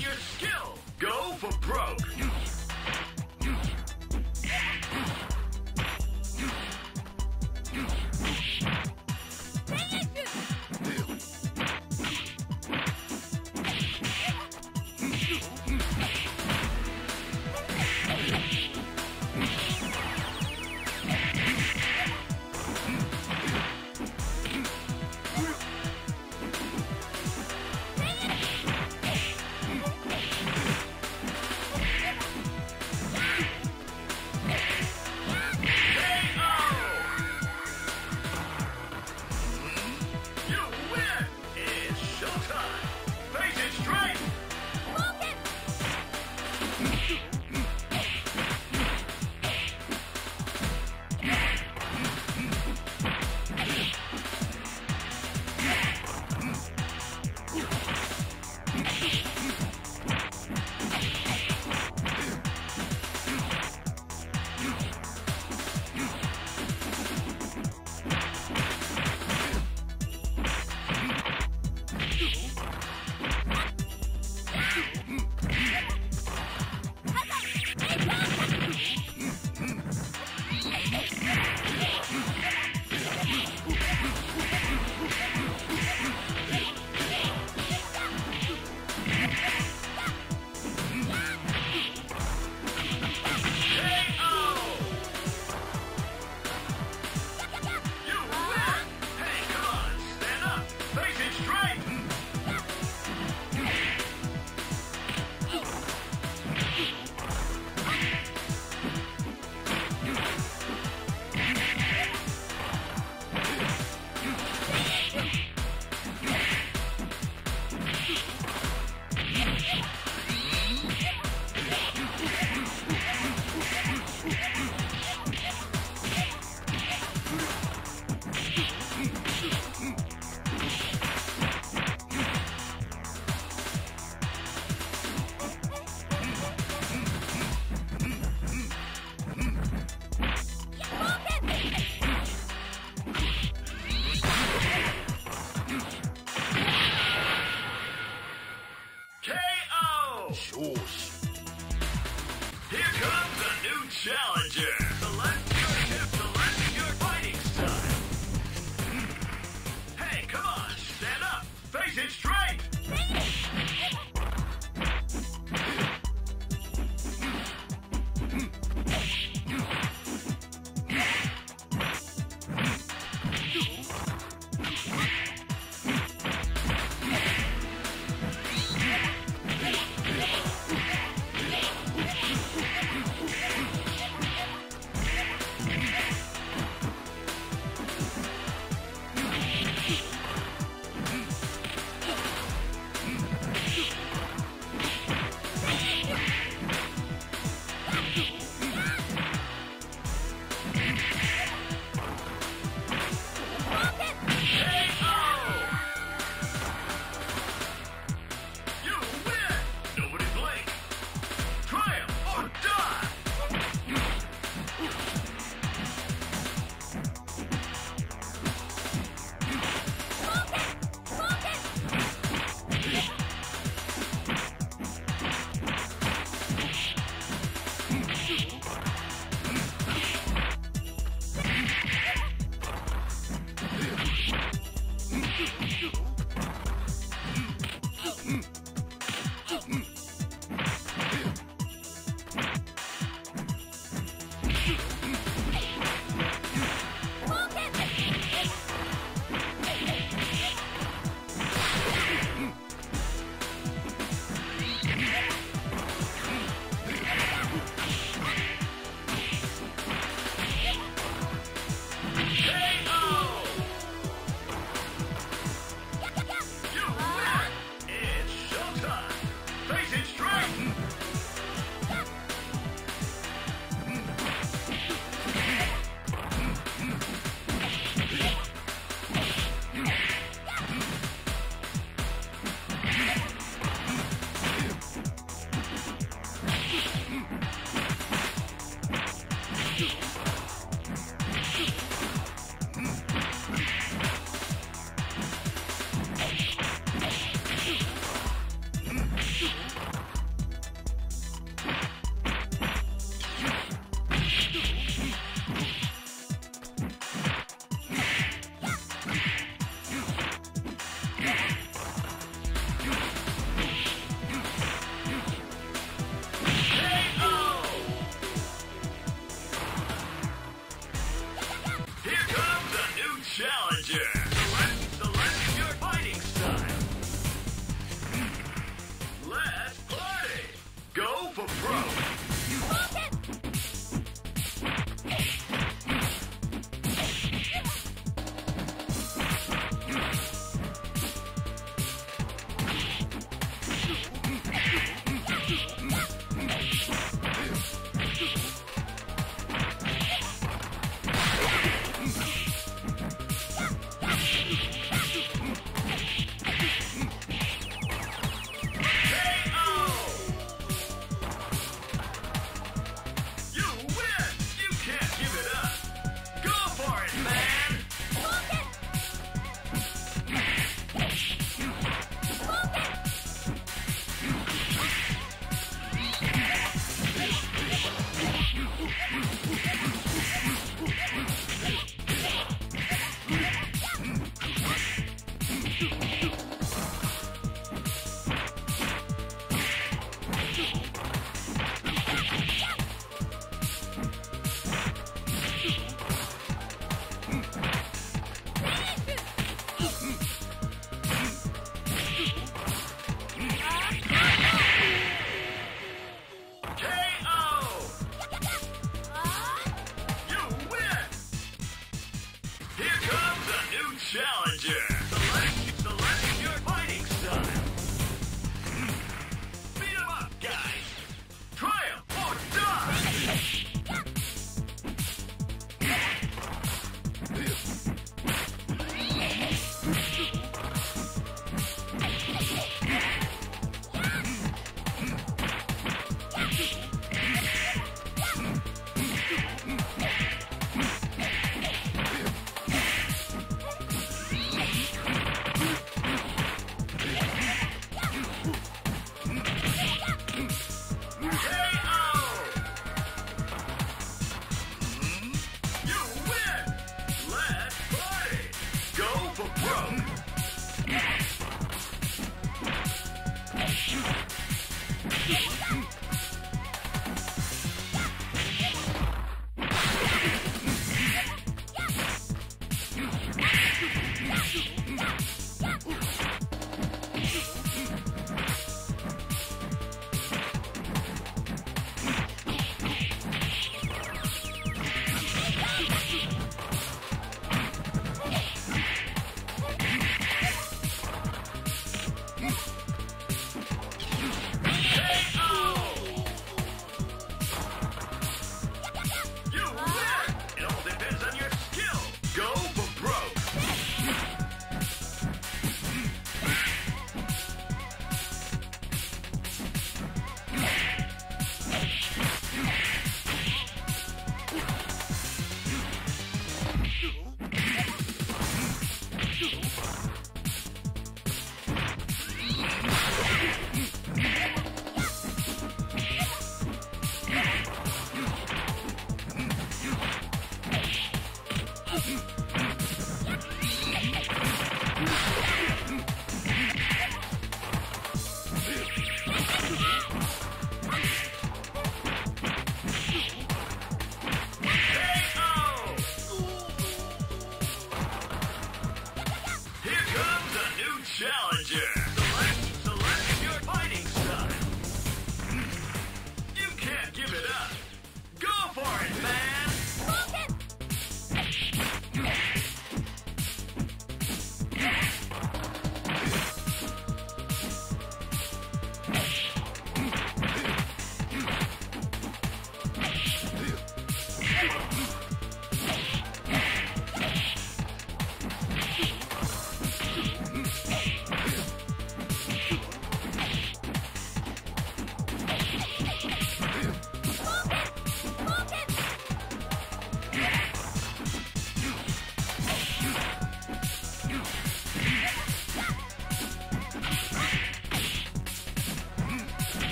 your skill. Go for broke. Challenger. Challenger!